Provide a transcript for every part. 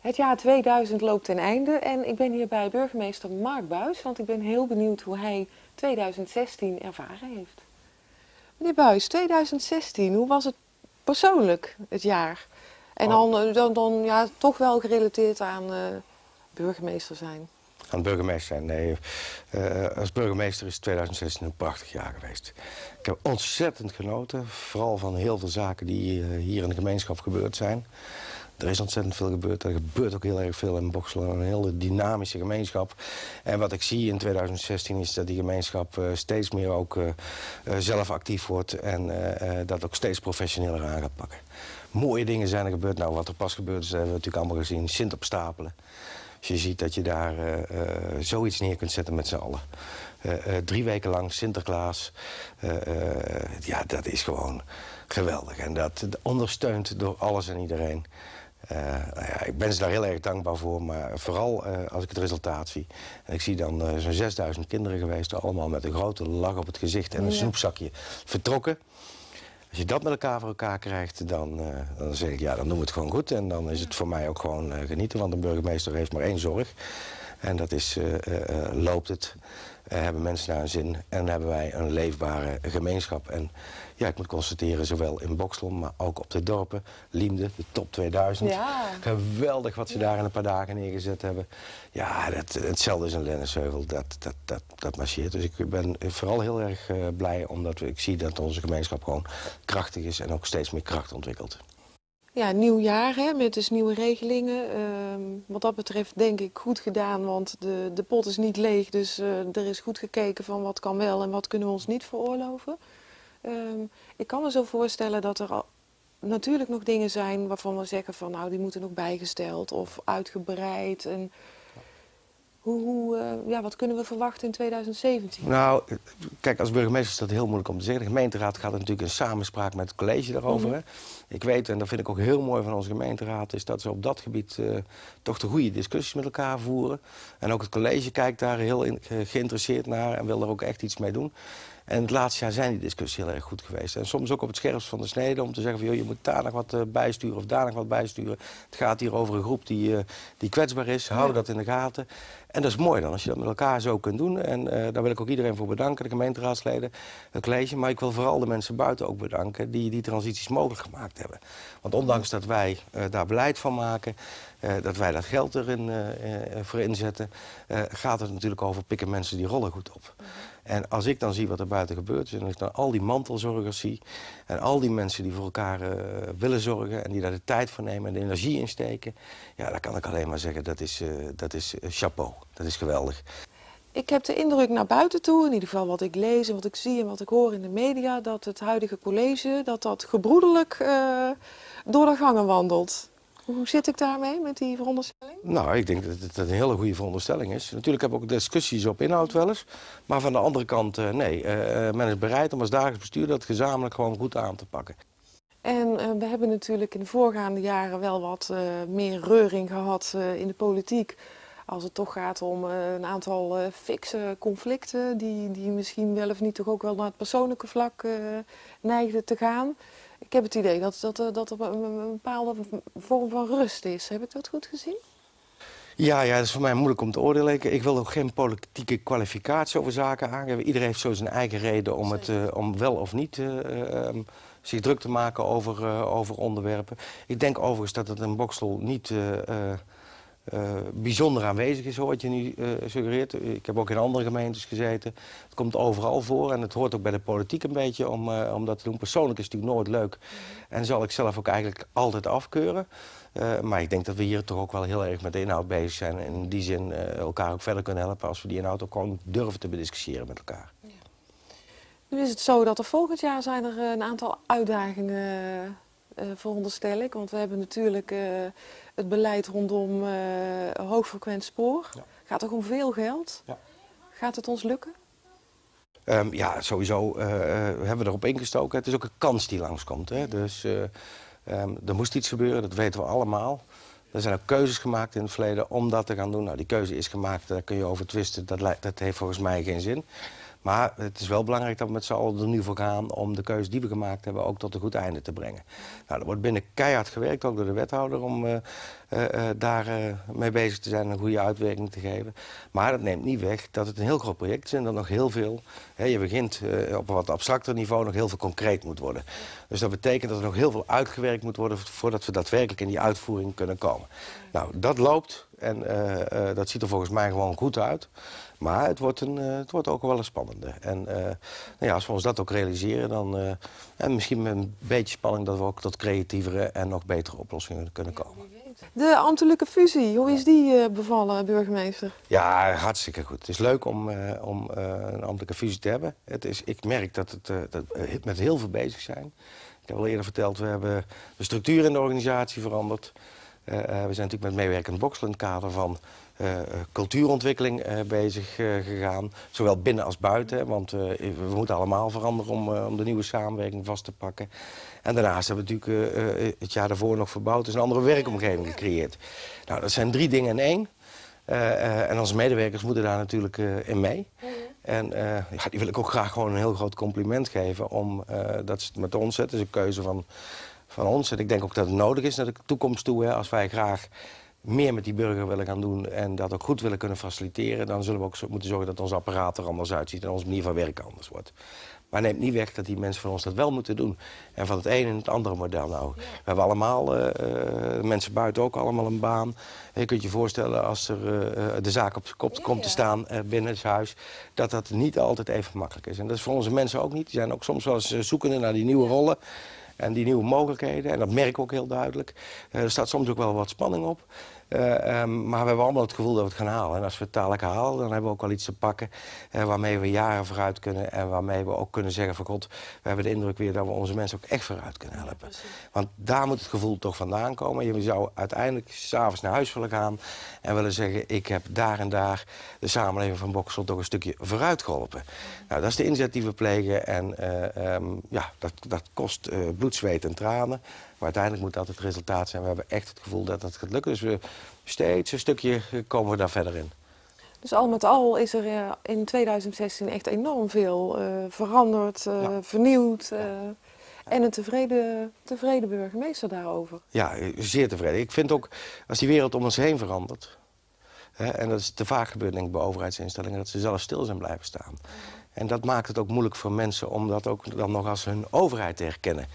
Het jaar 2000 loopt ten einde en ik ben hier bij burgemeester Mark Buis, want ik ben heel benieuwd hoe hij 2016 ervaren heeft. Meneer Buis, 2016, hoe was het persoonlijk, het jaar? En Oh. dan, eh, dan, dan ja, toch wel gerelateerd aan eh, burgemeester zijn. Aan burgemeester zijn. Nee, eh, als burgemeester is 2016 een prachtig jaar geweest. Ik heb ontzettend genoten, vooral van heel veel zaken die hier in de gemeenschap gebeurd zijn. Er is ontzettend veel gebeurd. Er gebeurt ook heel erg veel in Boksel. Een hele dynamische gemeenschap. En wat ik zie in 2016 is dat die gemeenschap eh, steeds meer ook eh, eh, zelf actief wordt. En dat ook steeds professioneler aan gaat pakken. Mooie dingen zijn er gebeurd. Nou, wat er pas gebeurd is, hebben we natuurlijk allemaal gezien. Sint op stapelen. Als je ziet dat je daar zoiets neer kunt zetten met z'n allen. Drie weken lang Sinterklaas. Ja, dat is gewoon geweldig. En dat ondersteunt door alles en iedereen. Eh, nou ja, ik ben ze daar heel erg dankbaar voor. Maar vooral eh, als ik het resultaat zie. En ik zie dan eh, zo'n 6000 kinderen geweest. Allemaal met een grote lach op het gezicht en een Ja. snoepzakje vertrokken. Als je dat met elkaar voor elkaar krijgt, dan, dan zeg ik ja, dan doen we het gewoon goed. En dan is het voor mij ook gewoon genieten, want een burgemeester heeft maar één zorg. En dat is, loopt het? Eh, hebben mensen naar een zin? En hebben wij een leefbare gemeenschap? En ja, ik moet constateren, zowel in Boksel, maar ook op de dorpen, Liemde, de top 2000. Ja. Geweldig wat ze daar in een paar dagen neergezet hebben. Ja, dat, hetzelfde is een Lennisheuvel, dat, dat, dat, dat marcheert. Dus ik ben vooral heel erg eh, blij, omdat we, ik zie dat onze gemeenschap gewoon krachtig is en ook steeds meer kracht ontwikkelt. Ja, nieuw jaar hè, met dus nieuwe regelingen. Ehm, wat dat betreft denk ik goed gedaan, want de, de pot is niet leeg. Dus eh, er is goed gekeken van wat kan wel en wat kunnen we ons niet veroorloven. Ehm, ik kan me zo voorstellen dat er natuurlijk nog dingen zijn waarvan we zeggen van nou die moeten nog bijgesteld of uitgebreid. En hoe, hoe, eh, ja, wat kunnen we verwachten in 2017? Nou, kijk, als burgemeester is dat heel moeilijk om te zeggen. De gemeenteraad gaat natuurlijk in samenspraak met het college daarover. Mhm. hè. Ik weet, en dat vind ik ook heel mooi van onze gemeenteraad, is dat ze op dat gebied eh, toch de goede discussies met elkaar voeren. En ook het college kijkt daar heel in- ge- geïnteresseerd naar en wil er ook echt iets mee doen. En het laatste jaar zijn die discussies heel erg goed geweest. En soms ook op het scherpst van de snede om te zeggen van... Joh, je moet daar nog wat eh, bijsturen of daar nog wat bijsturen. Het gaat hier over een groep die, eh, die kwetsbaar is. Hou Ja. dat in de gaten. En dat is mooi dan, als je dat met elkaar zo kunt doen. En eh, daar wil ik ook iedereen voor bedanken, de gemeenteraadsleden, het college. Maar ik wil vooral de mensen buiten ook bedanken die die transities mogelijk gemaakt hebben. Want ondanks dat wij daar beleid van maken, dat wij dat geld erin voor inzetten... gaat het natuurlijk over pikken mensen die rollen goed op. En als ik dan zie wat er buiten gebeurt, en als ik dan al die mantelzorgers zie... en al die mensen die voor elkaar eh, willen zorgen en die daar de tijd voor nemen en de energie in steken... ja, dan kan ik alleen maar zeggen, dat is, eh, dat is eh, chapeau. Dat is geweldig. Ik heb de indruk naar buiten toe, in ieder geval wat ik lees en wat ik zie en wat ik hoor in de media, dat het huidige college dat dat gebroedelijk door de gangen wandelt. Hoe zit ik daarmee met die veronderstelling? Nou, ik denk dat het een hele goede veronderstelling is. Natuurlijk hebben we ook discussies op inhoud wel eens. Maar van de andere kant, eh, nee. Eh, eh, men is bereid om als dagelijks bestuur dat gezamenlijk gewoon goed aan te pakken. En we hebben natuurlijk in de voorgaande jaren wel wat meer reuring gehad eh, in de politiek. Als het toch gaat om eh, een aantal eh fikse conflicten, die, die misschien wel of niet toch ook wel naar het persoonlijke vlak eh, neigden te gaan. Ik heb het idee dat, dat, er- dat er een, een bepaalde vorm van rust is. Heb ik dat goed gezien? Ja, ja, dat is voor mij moeilijk om te oordelen. Ik, wil ook geen politieke kwalificatie over zaken aangeven. Iedereen heeft zo zijn eigen reden om, het, om wel of niet eh, eh, ehm, zich druk te maken over, over onderwerpen. Ik denk overigens dat het in Boksel niet eh, bijzonder aanwezig is, hoor, wat je nu eh, suggereert. Ik heb ook in andere gemeentes gezeten. Het komt overal voor en het hoort ook bij de politiek een beetje om, eh, om dat te doen. Persoonlijk is het natuurlijk nooit leuk en zal ik zelf ook eigenlijk altijd afkeuren. Maar ik denk dat we hier toch ook wel heel erg met de inhoud bezig zijn. En in die zin elkaar ook verder kunnen helpen als we die inhoud ook gewoon durven te bediscussiëren met elkaar. Nu is het zo dat er volgend jaar zijn er een aantal uitdagingen, veronderstel ik. Want we hebben natuurlijk het beleid rondom eh hoogfrequent spoor. Ja. Gaat toch om veel geld? Ja. Gaat het ons lukken? Ehm, ja, sowieso eh, eh, hebben we erop ingestoken. Het is ook een kans die langskomt. Hè? Dus ehm, er moest iets gebeuren, dat weten we allemaal. Er zijn ook keuzes gemaakt in het verleden om dat te gaan doen. Nou, die keuze is gemaakt, daar kun je over twisten. Dat, dat heeft volgens mij geen zin. Maar het is wel belangrijk dat we met z'n allen er nu voor gaan om de keuze die we gemaakt hebben ook tot een goed einde te brengen. Nou, er wordt binnen keihard gewerkt, ook door de wethouder, om uh, daar mee bezig te zijn en een goede uitwerking te geven. Maar dat neemt niet weg dat het een heel groot project is en dat nog heel veel, hè, je begint op een wat abstracter niveau, nog heel veel concreet moet worden. Dus dat betekent dat er nog heel veel uitgewerkt moet worden voordat we daadwerkelijk in die uitvoering kunnen komen. Nou, dat loopt en dat ziet er volgens mij gewoon goed uit. Maar het wordt, een, uh, het wordt ook wel een spannende. En uh, nou ja, als we ons dat ook realiseren, dan uh, en misschien met een beetje spanning dat we ook tot creatievere en nog betere oplossingen kunnen komen. De ambtelijke fusie, hoe is die bevallen, burgemeester? Ja, hartstikke goed. Het is leuk om, om een ambtelijke fusie te hebben. Het is, ik merk dat, het, dat we met heel veel bezig zijn. Ik heb al eerder verteld, we hebben de structuur in de organisatie veranderd. we zijn natuurlijk met meewerkend boksel in het kader van cultuurontwikkeling uh, bezig gegaan. Zowel binnen als buiten, want we moeten allemaal veranderen om, om de nieuwe samenwerking vast te pakken. En daarnaast hebben we natuurlijk het jaar daarvoor nog verbouwd, dus een andere werkomgeving gecreëerd. Nou, dat zijn drie dingen in één. en onze medewerkers moeten daar natuurlijk in mee. En ja, die wil ik ook graag gewoon een heel groot compliment geven. Om, dat is met ons, het is een keuze van, van ons. En ik denk ook dat het nodig is naar de toekomst toe. Hè, als wij graag meer met die burger willen gaan doen en dat ook goed willen kunnen faciliteren, dan zullen we ook moeten zorgen dat ons apparaat er anders uitziet en onze manier van werken anders wordt. Maar neemt niet weg dat die mensen van ons dat wel moeten doen. En van het ene in het andere model nou. We hebben allemaal, uh, mensen buiten ook allemaal een baan. Je kunt je voorstellen als er uh, de zaak op de kop komt te staan binnen het huis... dat dat niet altijd even makkelijk is. En dat is voor onze mensen ook niet. Die zijn ook soms wel eens zoekende naar die nieuwe rollen en die nieuwe mogelijkheden. En dat merk ik ook heel duidelijk. Uh, er staat soms ook wel wat spanning op. Uh, um, maar we hebben allemaal het gevoel dat we het gaan halen. En als we het dadelijk halen, dan hebben we ook wel iets te pakken... Uh, waarmee we jaren vooruit kunnen. En waarmee we ook kunnen zeggen van... God, we hebben de indruk weer dat we onze mensen ook echt vooruit kunnen helpen. Want daar moet het gevoel toch vandaan komen. Je zou uiteindelijk s'avonds naar huis willen gaan... en willen zeggen, ik heb daar en daar de samenleving van Boksel... toch een stukje vooruit geholpen. Nou, dat is de inzet die we plegen. En uh, um, ja, dat, dat kost bloed, zweet en tranen... Maar uiteindelijk moet dat het resultaat zijn. We hebben echt het gevoel dat het gaat lukken. Dus we steeds een stukje komen we daar verder in. Dus al met al is er uh, in 2016 echt enorm veel uh, veranderd, uh, ja. vernieuwd. Ja. En een tevreden, tevreden burgemeester daarover. Ja, zeer tevreden. Ik vind ook, als die wereld om ons heen verandert... Hè, en dat is te vaak gebeurd denk ik, bij overheidsinstellingen... dat ze zelf stil zijn blijven staan. En dat maakt het ook moeilijk voor mensen om dat ook dan nog als hun overheid te herkennen.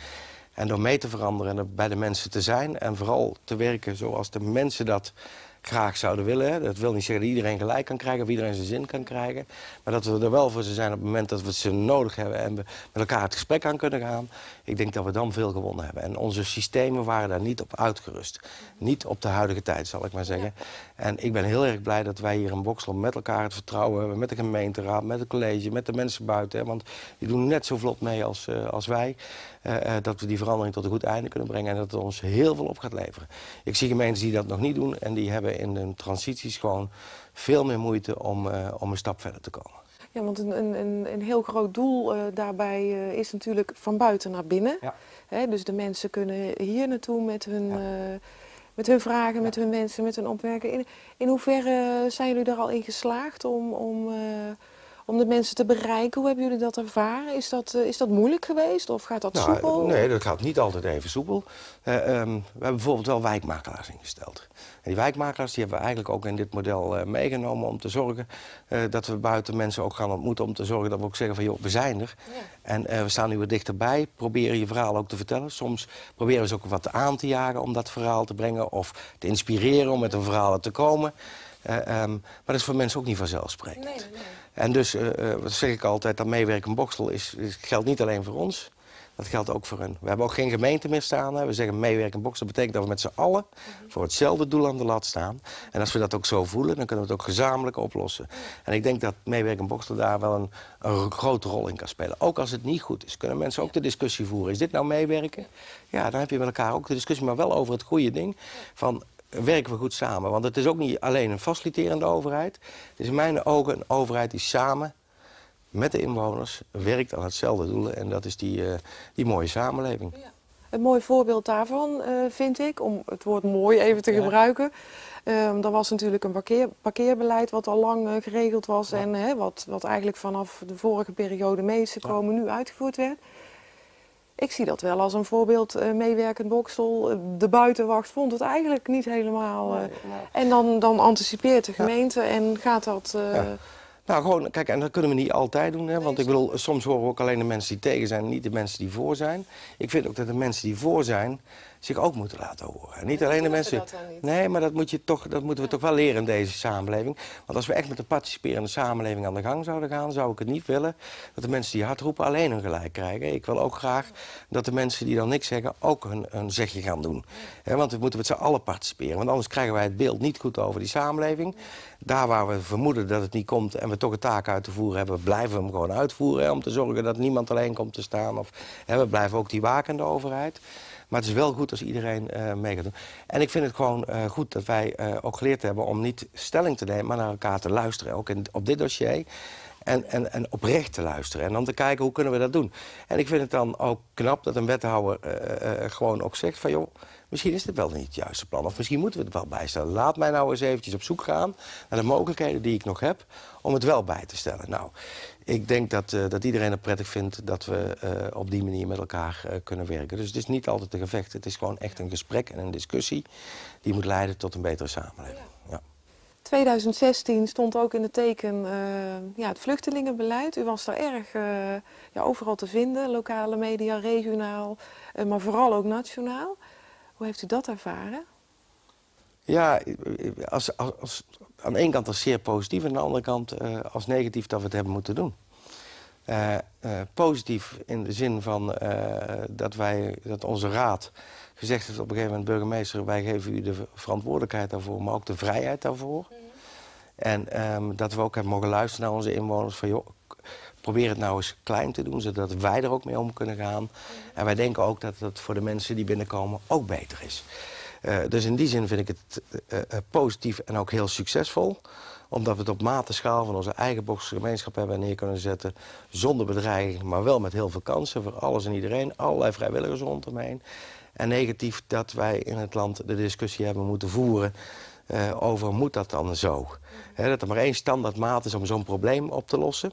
En door mee te veranderen en bij de mensen te zijn... en vooral te werken zoals de mensen dat graag zouden willen. Dat wil niet zeggen dat iedereen gelijk kan krijgen of iedereen zijn zin kan krijgen. Maar dat we er wel voor ze zijn op het moment dat we ze nodig hebben... en we met elkaar het gesprek aan kunnen gaan. Ik denk dat we dan veel gewonnen hebben. En onze systemen waren daar niet op uitgerust. Niet op de huidige tijd, zal ik maar zeggen. En ik ben heel erg blij dat wij hier in Boksel met elkaar het vertrouwen hebben... met de gemeenteraad, met het college, met de mensen buiten. Hè, want die doen net zo vlot mee als, uh, als wij. Uh, uh, dat we die verandering tot een goed einde kunnen brengen... en dat het ons heel veel op gaat leveren. Ik zie gemeenten die dat nog niet doen... en die hebben in de transities gewoon veel meer moeite om, om een stap verder te komen. Ja, want een, een, een heel groot doel uh, daarbij uh, is natuurlijk van buiten naar binnen. Ja. Hè, dus de mensen kunnen hier naartoe met hun, ja. uh, met hun vragen, ja. met hun wensen, met hun opwerken. In, in hoeverre zijn jullie er al in geslaagd om, om, om de mensen te bereiken? Hoe hebben jullie dat ervaren? Is dat, is dat moeilijk geweest of gaat dat nou, soepel? Nee, dat gaat niet altijd even soepel. Um, we hebben bijvoorbeeld wel wijkmakelaars ingesteld. En die wijkmakelaars die hebben we eigenlijk ook in dit model uh, meegenomen om te zorgen dat we buiten mensen ook gaan ontmoeten. Om te zorgen dat we ook zeggen van joh, we zijn er. Ja. En we staan nu weer dichterbij, proberen je verhaal ook te vertellen. Soms proberen we ze ook wat aan te jagen om dat verhaal te brengen. Of te inspireren om met een verhaal te komen. Um, maar dat is voor mensen ook niet vanzelfsprekend. Nee, nee. En dus, wat zeg ik altijd, dat meewerken Boksel is, is, geldt niet alleen voor ons. Dat geldt ook voor hun. We hebben ook geen gemeente meer staan. We zeggen meewerken. Dat betekent dat we met z'n allen voor hetzelfde doel aan de lat staan. En als we dat ook zo voelen, dan kunnen we het ook gezamenlijk oplossen. En ik denk dat meewerken box daar wel een, een grote rol in kan spelen. Ook als het niet goed is, kunnen mensen ook de discussie voeren. Is dit nou meewerken? Ja, dan heb je met elkaar ook de discussie, maar wel over het goede ding. Van, werken we goed samen? Want het is ook niet alleen een faciliterende overheid. Het is in mijn ogen een overheid die samen met de inwoners werkt aan hetzelfde doel. En dat is die, uh, die mooie samenleving. Ja. Een mooi voorbeeld daarvan eh, vind ik, om het woord mooi even te gebruiken. Um, er was natuurlijk een parkeer, parkeerbeleid wat al lang uh, geregeld was en hè, wat, wat eigenlijk vanaf de vorige periode meeste komen nu uitgevoerd werd. Ik zie dat wel als een voorbeeld uh, meewerkend Boksel. De buitenwacht vond het eigenlijk niet helemaal. Nee, nee. En dan, dan anticipeert de gemeente ja. en gaat dat. Ja. Nou, gewoon, kijk, en dat kunnen we niet altijd doen. Hè? Want ik bedoel, soms horen we ook alleen de mensen die tegen zijn, niet de mensen die voor zijn. Ik vind ook dat de mensen die voor zijn, zich ook moeten laten horen. En niet alleen de mensen. Nee, maar dat, moet je toch, dat moeten we toch wel leren in deze samenleving. Want als we echt met een participerende samenleving aan de gang zouden gaan, zou ik het niet willen dat de mensen die hard roepen alleen hun gelijk krijgen. Ik wil ook graag dat de mensen die dan niks zeggen ook hun, hun zegje gaan doen. want we moeten met z'n allen participeren. Want anders krijgen wij het beeld niet goed over die samenleving. Daar waar we vermoeden dat het niet komt en we toch een taak uit te voeren hebben, blijven we hem gewoon uitvoeren. om te zorgen dat niemand alleen komt te staan. Of, we blijven ook die wakende overheid. Maar het is wel goed als iedereen uh, mee gaat doen. En ik vind het gewoon uh, goed dat wij uh, ook geleerd hebben om niet stelling te nemen, maar naar elkaar te luisteren. Ook in, op dit dossier. En, en, en oprecht te luisteren. En dan te kijken hoe kunnen we dat doen. En ik vind het dan ook knap dat een wethouder gewoon ook zegt van joh misschien is dit wel niet het juiste plan. Of misschien moeten we het wel bijstellen. Laat mij nou eens eventjes op zoek gaan naar de mogelijkheden die ik nog heb om het wel bij te stellen. Nou, ik denk dat, dat iedereen het prettig vindt dat we op die manier met elkaar kunnen werken. Dus het is niet altijd een gevecht. Het is gewoon echt een gesprek en een discussie die moet leiden tot een betere samenleving. Ja. 2016 stond ook in het teken ja, het vluchtelingenbeleid. U was daar erg ja, overal te vinden, lokale media, regionaal, maar vooral ook nationaal. Hoe heeft u dat ervaren? Ja, als, als, aan de ene kant als zeer positief... en aan de andere kant als negatief dat we het hebben moeten doen. Positief in de zin van dat, wij, dat onze raad gezegd heeft op een gegeven moment... burgemeester, wij geven u de verantwoordelijkheid daarvoor... maar ook de vrijheid daarvoor. Mm. En um, dat we ook hebben mogen luisteren naar onze inwoners... van joh, probeer het nou eens klein te doen, zodat wij er ook mee om kunnen gaan. Mm. En wij denken ook dat het voor de mensen die binnenkomen ook beter is. Uh, dus in die zin vind ik het uh, uh, positief en ook heel succesvol. Omdat we het op matenschaal van onze eigen boxgemeenschap hebben neer kunnen zetten. Zonder bedreiging, maar wel met heel veel kansen voor alles en iedereen. Allerlei vrijwilligers rondomheen. En negatief dat wij in het land de discussie hebben moeten voeren... over moet dat dan zo? Dat er maar één standaard maat is om zo'n probleem op te lossen.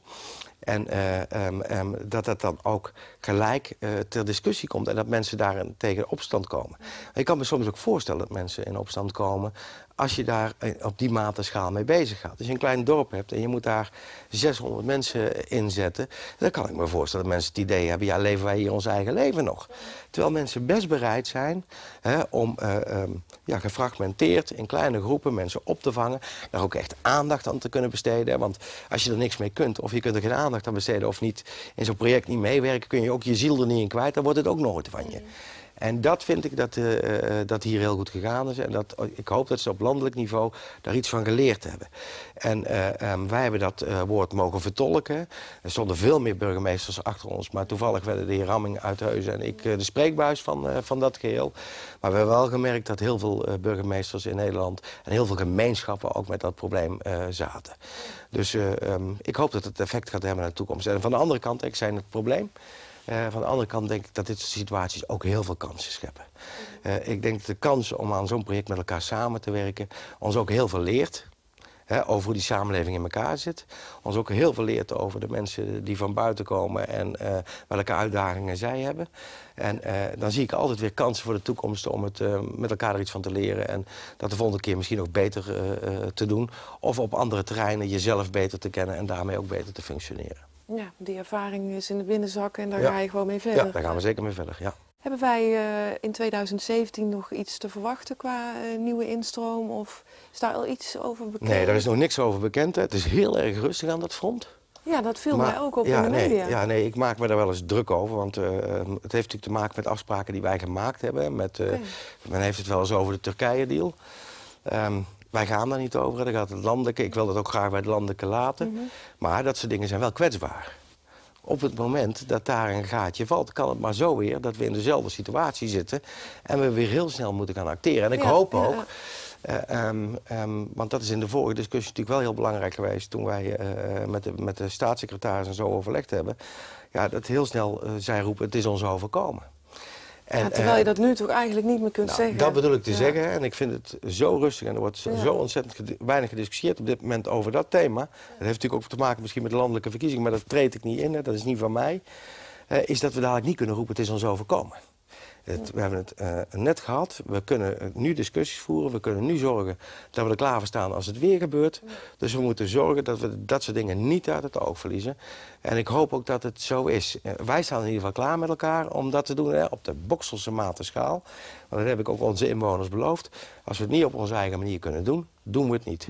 En uh, um, um, dat dat dan ook gelijk uh, ter discussie komt en dat mensen daar tegen opstand komen. Ik kan me soms ook voorstellen dat mensen in opstand komen als je daar eh, op die matenschaal mee bezig gaat. Als je een klein dorp hebt en je moet daar 600 mensen inzetten... dan kan ik me voorstellen dat mensen het idee hebben... ja, leven wij hier ons eigen leven nog? Terwijl mensen best bereid zijn hè, om uh, um, ja, gefragmenteerd in kleine groepen mensen op te vangen... daar ook echt aandacht aan te kunnen besteden. Want als je er niks mee kunt of je kunt er geen aandacht aan besteden... of niet in zo'n project niet meewerken, kun je ook je ziel er niet in kwijt... dan wordt het ook nooit van je. En dat vind ik dat, uh, dat hier heel goed gegaan is. En dat, ik hoop dat ze op landelijk niveau daar iets van geleerd hebben. En uh, um, wij hebben dat woord mogen vertolken. Er stonden veel meer burgemeesters achter ons. Maar toevallig werden de heer Ramming uit Huizen en ik de spreekbuis van, van dat geheel. Maar we hebben wel gemerkt dat heel veel burgemeesters in Nederland... en heel veel gemeenschappen ook met dat probleem zaten. Dus um, ik hoop dat het effect gaat hebben naar de toekomst. En van de andere kant, ik zei het probleem... Uh, van de andere kant denk ik dat dit soort situaties ook heel veel kansen scheppen. Uh, ik denk dat de kans om aan zo'n project met elkaar samen te werken... ons ook heel veel leert. Hè, over hoe die samenleving in elkaar zit. Ons ook heel veel leert over de mensen die van buiten komen... en uh, welke uitdagingen zij hebben. En dan zie ik altijd weer kansen voor de toekomst... om het met elkaar er iets van te leren. En dat de volgende keer misschien ook beter te doen. Of op andere terreinen jezelf beter te kennen... en daarmee ook beter te functioneren. Ja, die ervaring is in de binnenzak en daar ja. ga je gewoon mee verder. Ja, daar gaan we zeker mee verder, ja. Hebben wij uh, in 2017 nog iets te verwachten qua uh, nieuwe instroom? Of is daar al iets over bekend? Nee, daar is nog niks over bekend. Het is heel erg rustig aan dat front. Ja, dat viel maar, mij ook op ja, in de nee, media. Ja, nee, ik maak me daar wel eens druk over. Want uh, het heeft natuurlijk te maken met afspraken die wij gemaakt hebben. Met, okay. Men heeft het wel eens over de Turkije-deal. Um, wij gaan daar niet over. Dan gaat het landelijke. Ik wil dat ook graag bij het landelijke laten. Mm -hmm. Maar dat soort dingen zijn wel kwetsbaar. Op het moment dat daar een gaatje valt, kan het maar zo weer dat we in dezelfde situatie zitten. En we weer heel snel moeten gaan acteren. En ik ja, hoop ook. Ja. Uh, um, um, want dat is in de vorige discussie natuurlijk wel heel belangrijk geweest. toen wij uh, met, de, met de staatssecretaris en zo overlegd hebben. Ja, dat heel snel uh, zij roepen: het is ons overkomen. En, terwijl je dat nu toch eigenlijk niet meer kunt nou, zeggen. Dat bedoel ik te zeggen. En ik vind het zo rustig en er wordt zo ontzettend weinig gediscussieerd op dit moment over dat thema. Dat heeft natuurlijk ook te maken misschien met de landelijke verkiezingen, maar dat treed ik niet in, hè. dat is niet van mij. is dat we dadelijk niet kunnen roepen, het is ons overkomen. Het, we hebben het uh, net gehad. We kunnen nu discussies voeren. We kunnen nu zorgen dat we er klaar voor staan als het weer gebeurt. Dus we moeten zorgen dat we dat soort dingen niet uit het oog verliezen. En ik hoop ook dat het zo is. Uh, wij staan in ieder geval klaar met elkaar om dat te doen hè, op de Bokselse matenschaal. Want dat heb ik ook onze inwoners beloofd. Als we het niet op onze eigen manier kunnen doen, doen we het niet.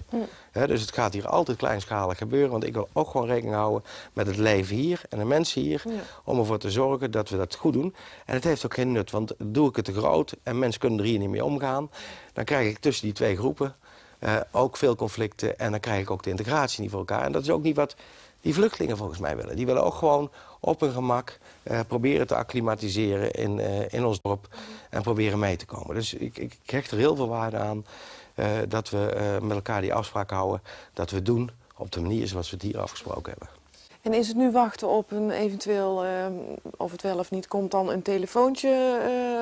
dus het gaat hier altijd kleinschalig gebeuren. Want ik wil ook gewoon rekening houden met het leven hier en de mensen hier. Om ervoor te zorgen dat we dat goed doen. En het heeft ook geen nut, want doe ik het te groot en mensen kunnen er hier niet mee omgaan. Dan krijg ik tussen die twee groepen uh, ook veel conflicten. En dan krijg ik ook de integratie niet voor elkaar. En dat is ook niet wat die vluchtelingen volgens mij willen. Die willen ook gewoon op hun gemak uh, proberen te acclimatiseren in, uh, in ons dorp. En proberen mee te komen. Dus ik, ik hecht er heel veel waarde aan. Uh, dat we met elkaar die afspraak houden. Dat we doen op de manier zoals we het hier afgesproken hebben. En is het nu wachten op een eventueel, uh, of het wel of niet komt, dan een telefoontje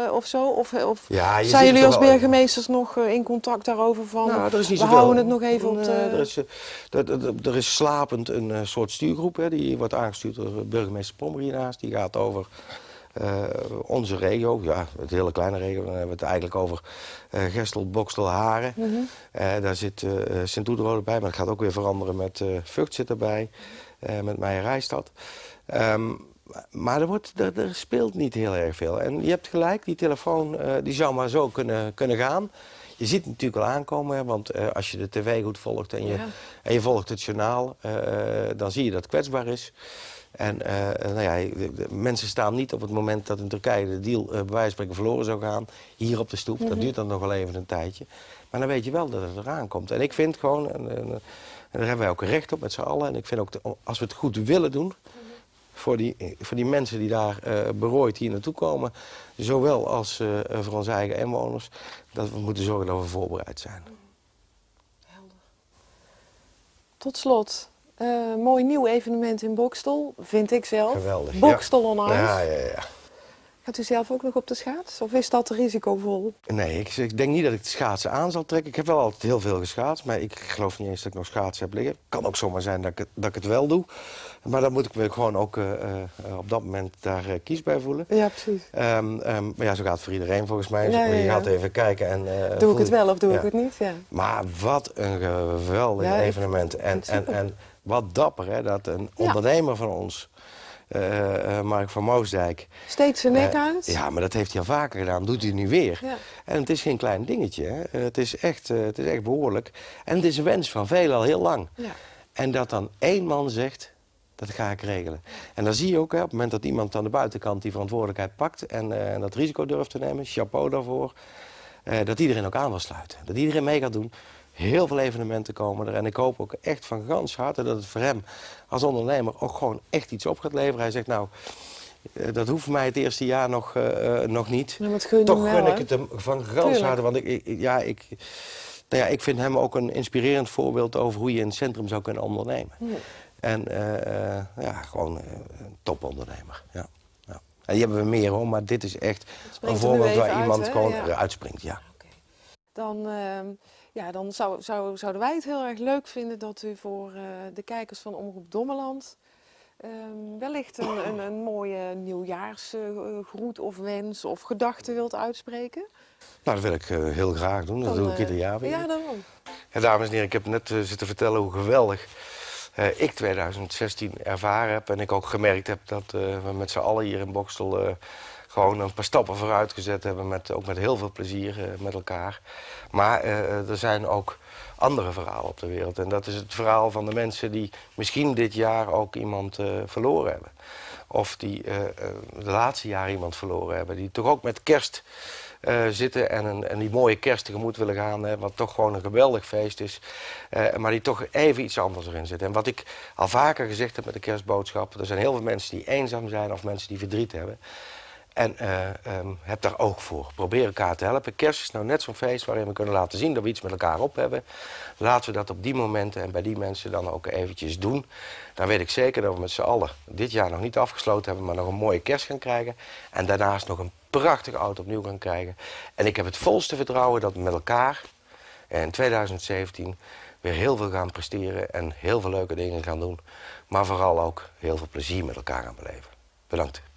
uh, of zo? Of, of ja, zijn jullie als burgemeesters nog uh, in contact daarover van, nou, is niet we houden het nog even op de... er, is, er, er, is slapend een soort stuurgroep, hè, die wordt aangestuurd door burgemeester Pommer hiernaast. Die gaat over onze regio, ja, het hele kleine regio, dan hebben we het eigenlijk over Gestel, Bokstel, Haren. Mm -hmm. daar zit Sint-Oederode bij, maar het gaat ook weer veranderen met Vught zit erbij. Met Meijerijstad. Um, maar er, wordt, er, er, speelt niet heel erg veel. En je hebt gelijk, die telefoon die zou maar zo kunnen, kunnen gaan. Je ziet het natuurlijk al aankomen, hè, want uh, als je de tv goed volgt en je, ja. en je volgt het journaal, dan zie je dat het kwetsbaar is. En nou ja, de, de mensen staan niet op het moment dat in Turkije de deal bij wijze van spreken verloren zou gaan, hier op de stoep. Mm -hmm. Dat duurt dan nog wel even een tijdje. Maar dan weet je wel dat het eraan komt. En ik vind gewoon, en, en, en daar hebben wij ook recht op met z'n allen. En ik vind ook, de, als we het goed willen doen, voor die, voor die mensen die daar uh, berooid hier naartoe komen, zowel als uh, voor onze eigen inwoners, dat we moeten zorgen dat we voorbereid zijn. Helder. Tot slot, uh, mooi nieuw evenement in Bokstel, vind ik zelf. Geweldig. Bokstel on Ice. Ja, ja, ja. Gaat u zelf ook nog op de schaats? Of is dat risicovol? Nee, ik, ik, denk niet dat ik de schaatsen aan zal trekken. Ik heb wel altijd heel veel geschaatst, maar ik geloof niet eens dat ik nog schaatsen heb liggen. kan ook zomaar zijn dat ik het, dat ik het wel doe. Maar dan moet ik me gewoon ook uh, uh, op dat moment daar uh, kies bij voelen. Ja, precies. Um, um, maar ja, zo gaat het voor iedereen volgens mij. Ja, ja, ja. Je gaat even kijken en... doe ik het wel of doe ik het niet? Ja. Maar wat een geweldig evenement. En, en, en wat dapper hè, dat een ondernemer van ons... Uh, uh, Mark van Moosdijk. Steeds zijn nek uh, uit? Ja, maar dat heeft hij al vaker gedaan. Doet hij nu weer. Ja. En het is geen klein dingetje. Hè. het, is echt, het is echt behoorlijk. En het is een wens van velen al heel lang. Ja. En dat dan één man zegt, dat ga ik regelen. En dan zie je ook, hè, op het moment dat iemand aan de buitenkant die verantwoordelijkheid pakt... en, en dat risico durft te nemen, chapeau daarvoor... dat iedereen ook aan wil sluiten. Dat iedereen mee gaat doen. Heel veel evenementen komen er. En ik hoop ook echt van gans harte dat het voor hem als ondernemer ook gewoon echt iets op gaat leveren. Hij zegt nou, dat hoeft mij het eerste jaar nog, uh, nog niet. Ja, gun Toch gun ik het hem van gans harte. Want ik, ik, ja, ik, nou ja, ik vind hem ook een inspirerend voorbeeld over hoe je in het centrum zou kunnen ondernemen. Ja. En uh, uh, ja, gewoon een topondernemer. Ja. ja. En die hebben we meer hoor, maar dit is echt een voorbeeld waar uit, iemand hè? gewoon Ja. uitspringt. Ja. Okay. Dan, uh, ja, dan zou, zou, zouden wij het heel erg leuk vinden dat u voor uh, de kijkers van Omroep Dommeland um, wellicht een, een, een mooie nieuwjaarsgroet of wens of gedachte wilt uitspreken. Nou, dat wil ik uh, heel graag doen. Dat doe ik eh, ieder jaar weer. Ja, daarom. Ja, dames en heren, ik heb net zitten vertellen hoe geweldig ik 2016 ervaren heb. En ik ook gemerkt heb dat we met z'n allen hier in Bokstel gewoon een paar stappen vooruit gezet hebben. Met, ook met heel veel plezier met elkaar. Maar er zijn ook andere verhalen op de wereld. En dat is het verhaal van de mensen die misschien dit jaar ook iemand verloren hebben. Of die de laatste jaar iemand verloren hebben. Die toch ook met kerst zitten en, een, en die mooie kerst tegemoet willen gaan. Hè, wat toch gewoon een geweldig feest is. Maar die toch even iets anders erin zit. En wat ik al vaker gezegd heb met de kerstboodschap. Er zijn heel veel mensen die eenzaam zijn of mensen die verdriet hebben. En uh, um, heb daar oog voor. Probeer elkaar te helpen. Kerst is nou net zo'n feest waarin we kunnen laten zien dat we iets met elkaar op hebben. Laten we dat op die momenten en bij die mensen dan ook eventjes doen. Dan weet ik zeker dat we met z'n allen dit jaar nog niet afgesloten hebben, maar nog een mooie kerst gaan krijgen. En daarnaast nog een prachtige auto opnieuw gaan krijgen. En ik heb het volste vertrouwen dat we met elkaar in 2017 weer heel veel gaan presteren en heel veel leuke dingen gaan doen. Maar vooral ook heel veel plezier met elkaar gaan beleven. Bedankt.